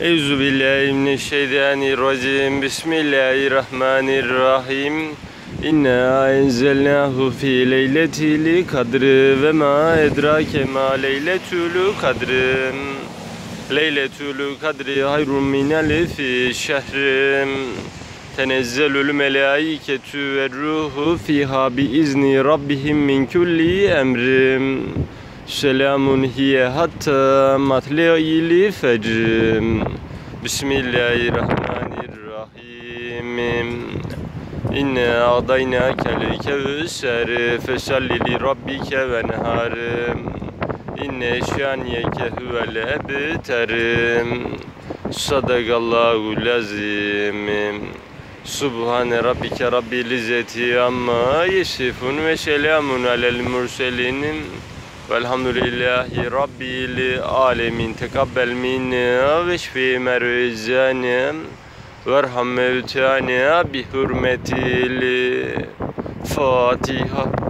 Euzu billahi mineşşeytanirracim. Bismillahirrahmanirrahim. İnna enzelnahu fi leyletil kadri ve ma edrake ma leyletül kadri. Leyletül kadri hayrun min elfi şehrim. Tenezzelül melaiketü ve ruhu fiha bi izni rabbihim min kulli emrim. Selamun hiye hatta matle'il fecrim. Bismillahirrahmanirrahim. İnne adayna kel kevser fesalli li rabbike ve neharim. İnne şaniyeke huvel ebterim. Sadakallahu lazim. Subhane rabbike rabbil izzeti amma yesifun ve selamun alel murselin. Velhamdülillahi Rabbil alemin. Tekabbel minna ve şfi mervizana. Verham mevtana bi hürmetil Fatiha.